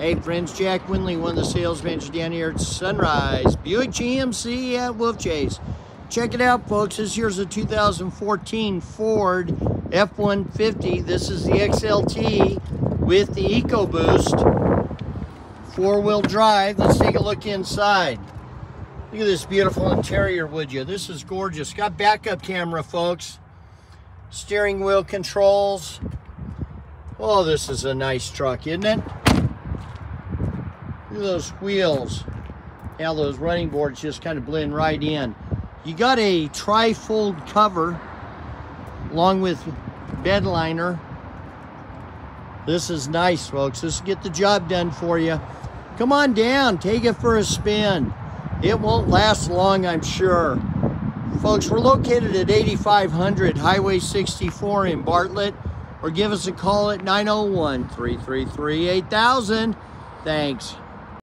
Hey friends, Jack Winley, one of the sales managers down here at Sunrise Buick GMC at Wolf Chase. Check it out, folks. This here's a 2014 Ford F-150. This is the XLT with the EcoBoost. Four-wheel drive. Let's take a look inside. Look at this beautiful interior, would you? This is gorgeous. Got backup camera, folks. Steering wheel controls. Oh, this is a nice truck, isn't it? Look at those wheels. How those running boards just kind of blend right in. You got a tri-fold cover along with bed liner. This is nice, folks. This will get the job done for you. Come on down, take it for a spin. It won't last long, I'm sure. Folks, we're located at 8500 Highway 64 in Bartlett, or give us a call at 901 333 8000. Thanks.